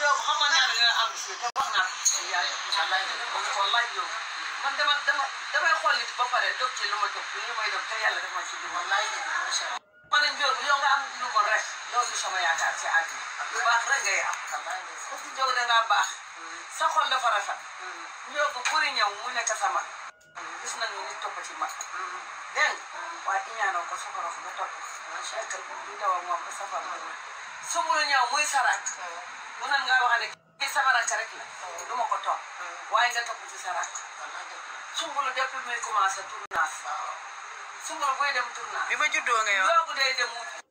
yow xam nga naa ne dina am si te wax naa ko ci yaay wallaay wallaay yow man dama dama damay xool nit ba pare dog ci lu ma dog li may dog te yàlla def ma ci biir wallaay dëgg la macha allah. ma ne Ndiol yow nga am lu bon rek yow du sama yaakaar ci àddina lu baax rek ngay am. wallaay dëgg la. ku fi jóg da ngaa baax. sa xol dafa rafet. ñoo ko kuri ñëw mu nekk sama. gis nañu ñu topp ci mag dégg waaye di ñaanoo ko soxoro ba topp fekk ñu daw ak moom ba safar sumbulu ñëw muy sarak mu nan ngaa wax ne kii sama rakk rek la du ma ko topp waaye nga topp ci sarak sumbulu depuis muy commencé tournage sumbulu buy dem tournage bi ma juddoo nga yow. yoogu day dem mu